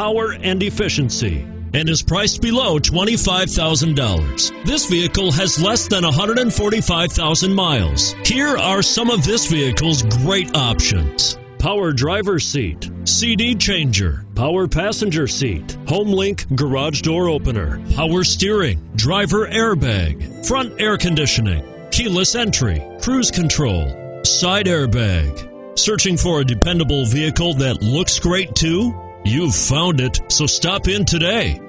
power and efficiency and is priced below $25,000. This vehicle has less than 145,000 miles. Here are some of this vehicle's great options. Power driver seat, CD changer, power passenger seat, HomeLink garage door opener, power steering, driver airbag, front air conditioning, keyless entry, cruise control, side airbag. Searching for a dependable vehicle that looks great too? You've found it, so stop in today.